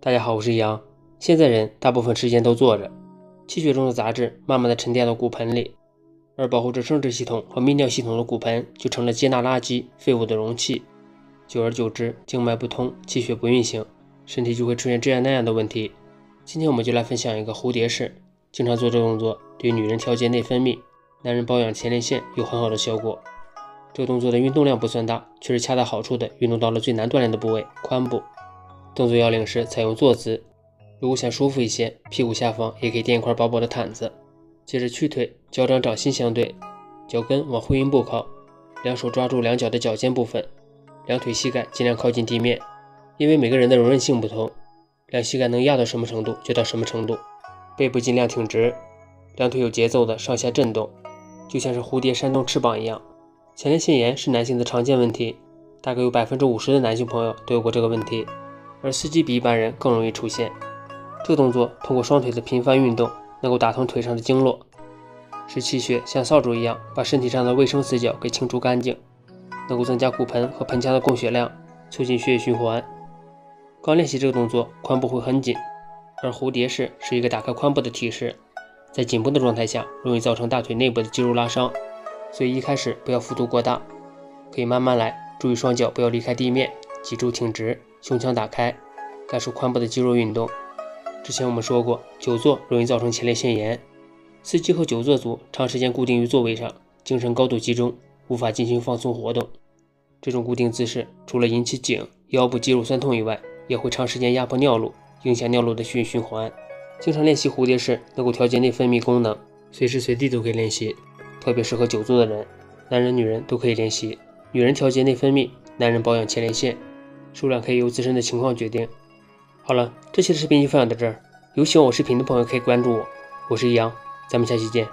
大家好，我是杨。现在人大部分时间都坐着，气血中的杂质慢慢的沉淀到骨盆里，而保护着生殖系统和泌尿系统的骨盆就成了接纳垃圾废物的容器。久而久之，经脉不通，气血不运行，身体就会出现这样那样的问题。今天我们就来分享一个蝴蝶式，经常做这个动作，对女人调节内分泌、男人保养前列腺有很好的效果。这个动作的运动量不算大，却是恰到好处的运动到了最难锻炼的部位——髋部。动作要领是采用坐姿，如果想舒服一些，屁股下方也可以垫一块薄薄的毯子。接着屈腿，脚掌掌心相对，脚跟往会阴部靠，两手抓住两脚的脚尖部分，两腿膝盖尽量靠近地面。因为每个人的柔韧性不同，两膝盖能压到什么程度就到什么程度。背部尽量挺直，两腿有节奏的上下震动，就像是蝴蝶扇动翅膀一样。前列腺炎是男性的常见问题，大概有百分之五十的男性朋友都有过这个问题。而司机比一般人更容易出现。这个动作通过双腿的频繁运动，能够打通腿上的经络，使气血像扫帚一样把身体上的卫生死角给清除干净，能够增加骨盆和盆腔的供血量，促进血液循环。刚练习这个动作，髋部会很紧，而蝴蝶式是一个打开髋部的体式。在紧绷的状态下，容易造成大腿内部的肌肉拉伤，所以一开始不要幅度过大，可以慢慢来，注意双脚不要离开地面，脊柱挺直。胸腔打开，感受髋部的肌肉运动。之前我们说过，久坐容易造成前列腺炎。司机和久坐族长时间固定于座位上，精神高度集中，无法进行放松活动。这种固定姿势除了引起颈、腰部肌肉酸痛以外，也会长时间压迫尿路，影响尿路的血液循环。经常练习蝴蝶式，能够调节内分泌功能，随时随地都可以练习，特别适合久坐的人，男人女人都可以练习。女人调节内分泌，男人保养前列腺。数量可以由自身的情况决定。好了，这期的视频就分享到这儿。有喜欢我视频的朋友可以关注我，我是易阳，咱们下期见。